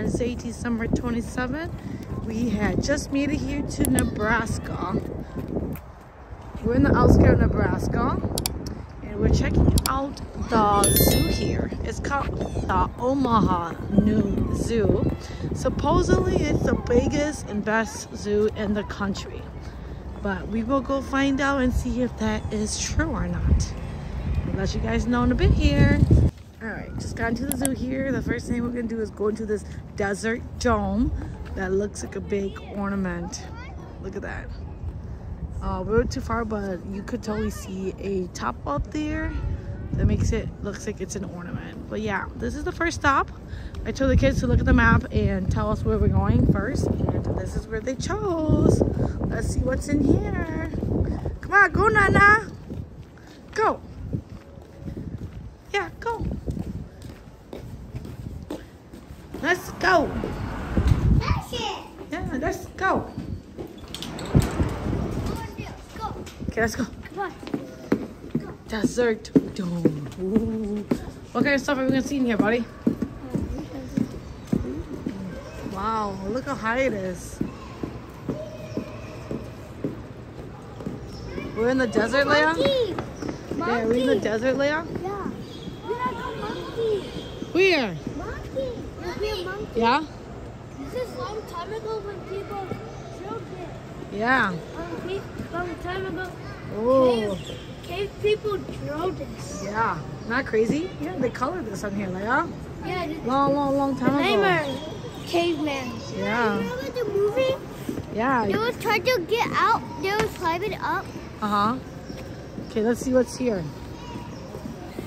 Wednesday, December 27th. We had just made it here to Nebraska. We're in the outskirts of Nebraska and we're checking out the zoo here. It's called the Omaha New Zoo. Supposedly it's the biggest and best zoo in the country. But we will go find out and see if that is true or not. I'll let you guys know in a bit here. Right, just got into the zoo here. The first thing we're gonna do is go into this desert dome that looks like a big ornament. Look at that. Uh, we are too far, but you could totally see a top up there that makes it looks like it's an ornament. But yeah, this is the first stop. I told the kids to look at the map and tell us where we're going first, and this is where they chose. Let's see what's in here. Come on, go Nana. Go. Yeah, go. Let's go. Yeah, let's go. go. Okay, let's go. Desert dome. What kind of stuff are we gonna see in here, buddy? Wow, look how high it is. We're in the desert, Leia? Yeah, we're in the desert, Leia? Yeah. We are the monkey. Where? Monkey. Look, we are monkey. Yeah? This is long time ago when people drilled it. Yeah. Um, we, long time ago, Oh, cave, cave people drilled this. yeah. Not crazy? Yeah, they colored this on here, Leia. Yeah, Long, long, long time ago. name caveman. Yeah. You Remember the movie? Yeah. They was trying to get out. They was climbing up. Uh-huh. Okay, let's see what's here.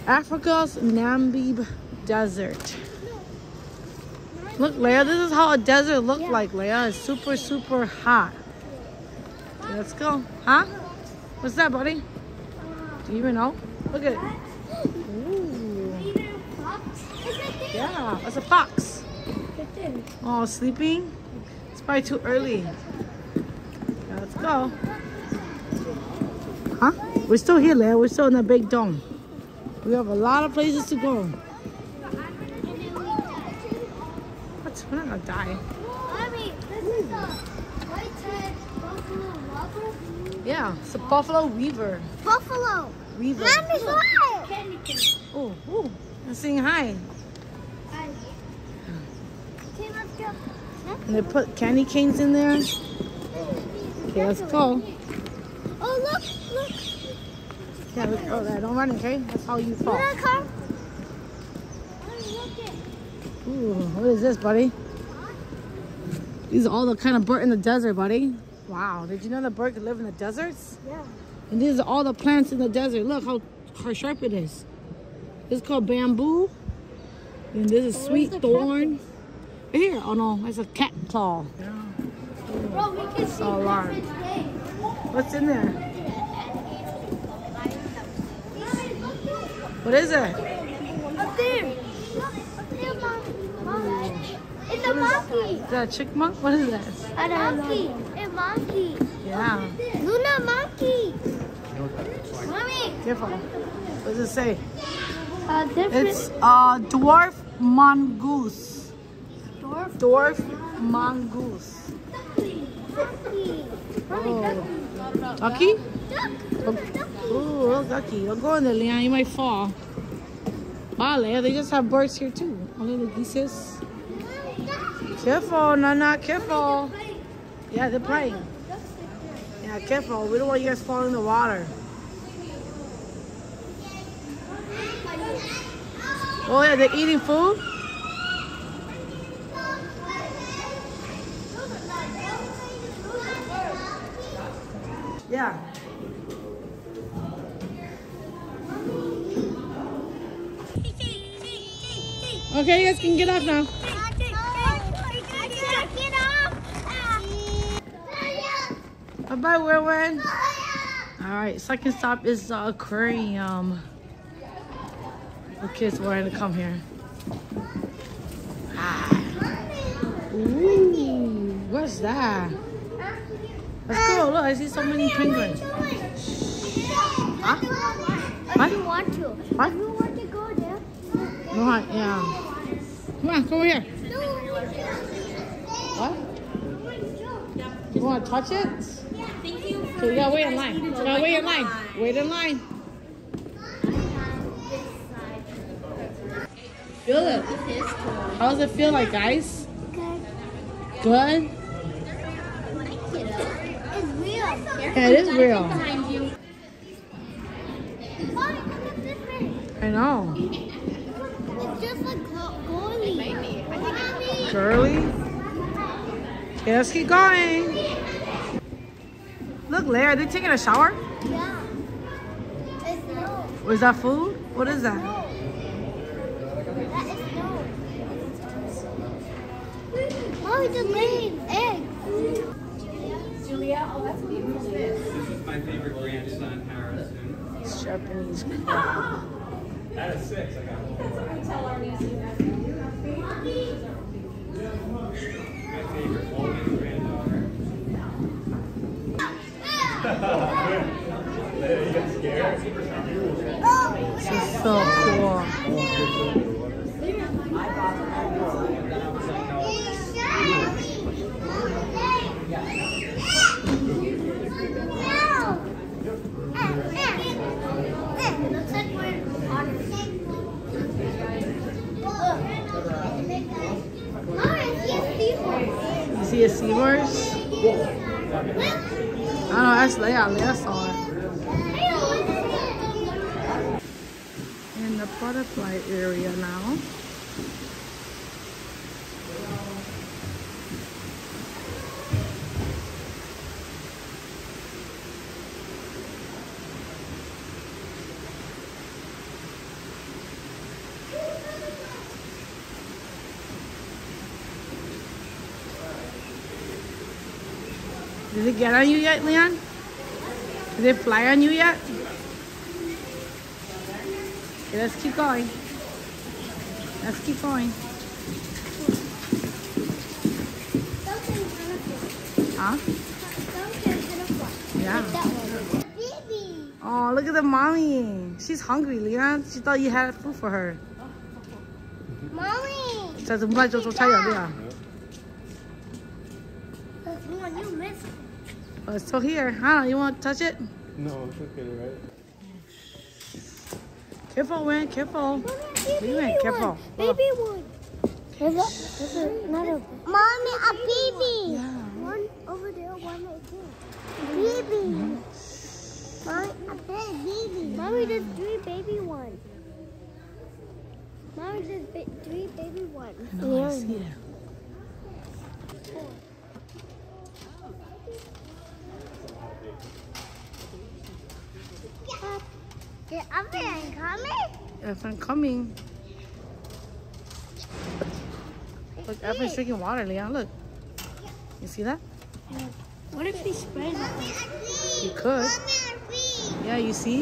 Africa's Namib Desert. Look, Leia, this is how a desert look Yeah. like, Leia. It's super, super hot. Let's go. Huh? What's that, buddy? Do you even know? Look at it. Ooh. Yeah, that's a fox. Oh, sleeping? It's probably too early. Let's go. Huh? We're still here, Leia. We're still in the big dome. We have a lot of places to go. What? We're not gonna die. Mommy, this is a white-head buffalo whopper. Yeah, it's a buffalo weaver. Buffalo. Weaver. Mommy's right. Candy cane. Oh, oh, I'm saying hi. Okay, let's go. And they put candy canes in there. Okay, let's go. Oh, look, look. Yeah, look, oh, there, don't run, okay? That's how you fall. Look, car. Mommy, look it. Ooh, what is this, buddy? These are all the kind of bird in the desert, buddy. Wow, did you know the bird could live in the deserts? Yeah. And these are all the plants in the desert. Look how, how sharp it is. This is called bamboo. And this is sweet thorn. Right here. Oh no, that's a cat claw. Yeah. Bro, we can see So large. different. What's in there? What is it? Up there. Look, up there, Mom. Mom. It's a monkey. Is that a chipmunk? What is that? A monkey. A monkey. Yeah. Luna monkey. Mommy. Careful. What does it say? A different It's a dwarf mongoose. dwarf. Dwarf mongoose. Oh. Ducky? duck. Oh, Ooh, little ducky. Don't go in there, Leon. You might fall. Leia, they just have birds here too. All little geeses. Careful, no, not careful. Yeah, they're playing. Yeah, careful. We don't want you guys falling in the water. Oh yeah, they're eating food? Yeah. Okay, you guys can get off now. Bye bye, Werwin. All right, second stop is the aquarium. The kids wanted to come here. Ah. Ooh, what's that? Let's go. Look, I see so many penguins. Huh? I don't want to. What? You want to go there? No, I- yeah. Come on, come over here. No. What? You want to touch it? You we gotta wait in line. We gotta wait in line. Wait in line. Feel it. How does it feel like, guys? Good? It's real. Yeah, it is real. Behind you. Mommy, look at this thing. I know. It's just like go- goalie. Maybe. Mommy. Girly. Okay, let's keep going. Look, Leia, are they taking a shower? Yeah. It's no. Was that food? What is that? No. That is no. Mommy just laid eggs. Julia, oh, that's beautiful. This is my favorite grandson, Harrison. It's Japanese crab. Out of six, I got one. My This is so cool. You see a seahorse? I don't know, that's Leia. Leia saw it. In the butterfly area now. Did it get on you yet, Leon? Did it fly on you yet? Okay, let's keep going. Let's keep going. Huh? Yeah. Oh, look at the mommy. She's hungry, Lena. She thought you had food for her. Mommy. you missed it. 좀 차려, Lena. Oh, it's still here. Huh? You want to touch it? No, it's okay, right? Careful, Win. Careful. Baby went careful. Baby one. There's, a, there's another. Mommy, a baby. Yeah. One over there, one right there. Baby. Mommy, a big baby. Mommy, there's three baby ones. Mommy, there's ba three baby ones. No, I see it. Get up there and coming. If I'm coming. Look, Evan's drinking water, Leon. Look. You see that? What if he sprays You could. Yeah, you see?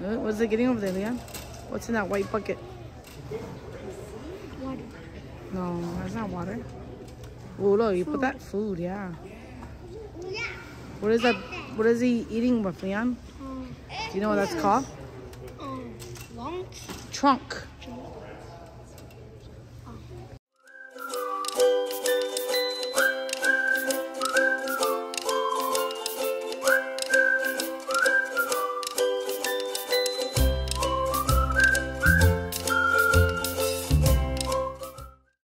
What's it getting over there, Leon? What's in that white bucket? Water. No, that's not water. Oh, look, you put that food, yeah. What is that? What is he eating with, Leon? Do you know what that's called? Um. Trunk.